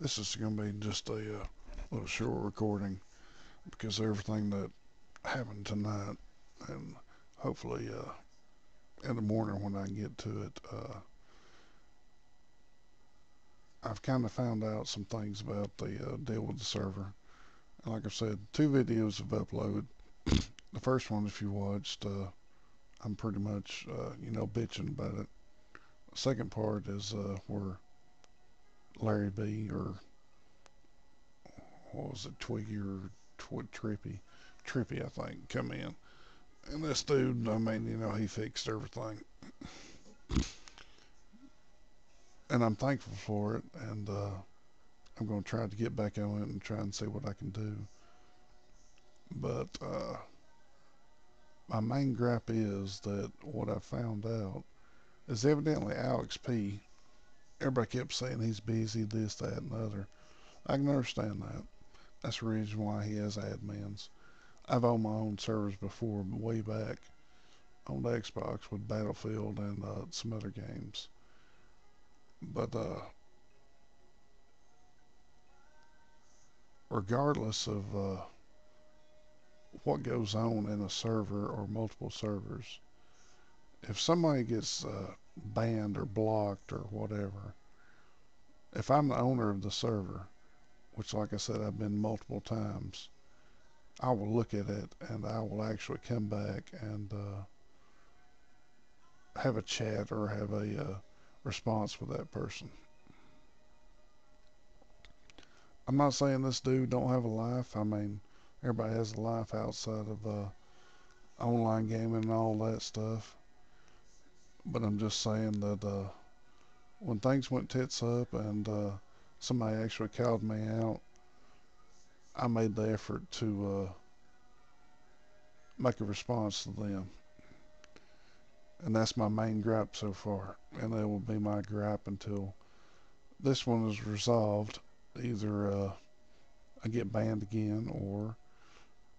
this is going to be just a uh, little short recording because everything that happened tonight and hopefully uh, in the morning when I get to it uh, I've kind of found out some things about the uh, deal with the server. And like I said two videos have uploaded. The first one if you watched uh, I'm pretty much uh, you know bitching about it. The second part is uh, where Larry B or what was it, Twiggy or Tw Trippy, Trippy I think, come in. And this dude, I mean, you know, he fixed everything. and I'm thankful for it, and uh, I'm going to try to get back on it and try and see what I can do. But uh, my main gripe is that what I found out is evidently Alex P everybody kept saying he's busy, this, that, and the other. I can understand that. That's the reason why he has admins. I've owned my own servers before, way back on the Xbox with Battlefield and uh, some other games. But uh, regardless of uh, what goes on in a server or multiple servers, if somebody gets uh, banned or blocked or whatever, if I'm the owner of the server, which like I said I've been multiple times, I will look at it and I will actually come back and uh, have a chat or have a uh, response with that person. I'm not saying this dude don't have a life. I mean, everybody has a life outside of uh, online gaming and all that stuff. But I'm just saying that uh, when things went tits up and uh, somebody actually called me out, I made the effort to uh, make a response to them. And that's my main gripe so far. And that will be my gripe until this one is resolved. Either uh, I get banned again or,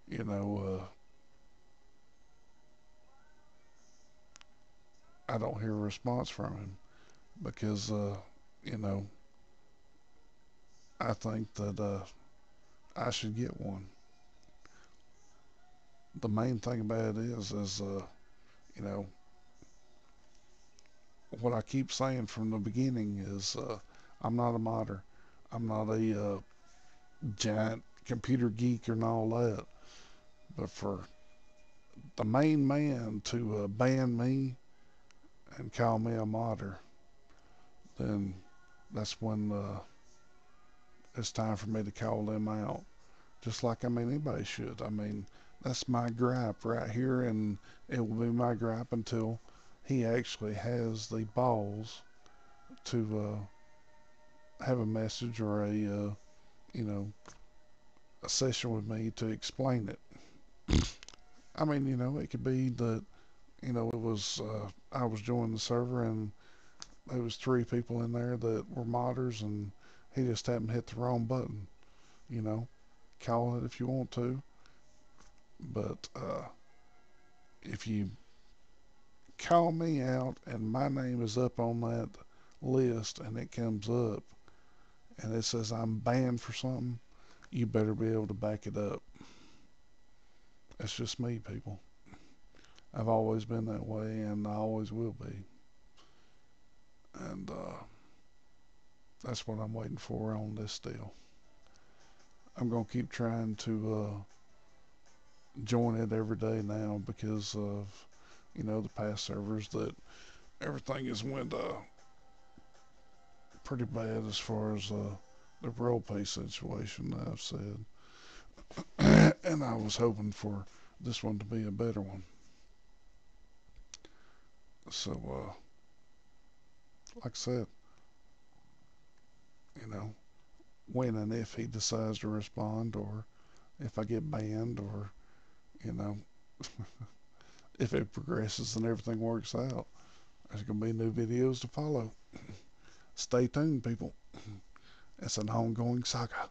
you know, I don't hear a response from him because, uh, you know, I think that uh, I should get one. The main thing about it is, is uh, you know, what I keep saying from the beginning is uh, I'm not a modder. I'm not a uh, giant computer geek and all that. But for the main man to uh, ban me and call me a modder, then that's when uh, it's time for me to call them out. Just like, I mean, anybody should. I mean, that's my gripe right here, and it will be my gripe until he actually has the balls to uh, have a message or a, uh, you know, a session with me to explain it. I mean, you know, it could be that you know, it was, uh, I was joining the server and there was three people in there that were modders and he just happened to hit the wrong button. You know, call it if you want to. But, uh, if you call me out and my name is up on that list and it comes up and it says I'm banned for something, you better be able to back it up. That's just me, people. I've always been that way and I always will be. And uh, that's what I'm waiting for on this deal. I'm going to keep trying to uh, join it every day now because of, you know, the past servers that everything has went uh, pretty bad as far as uh, the role play situation I've said. and I was hoping for this one to be a better one. So, uh, like I said, you know, when and if he decides to respond, or if I get banned, or, you know, if it progresses and everything works out, there's going to be new videos to follow. Stay tuned, people. It's an ongoing saga.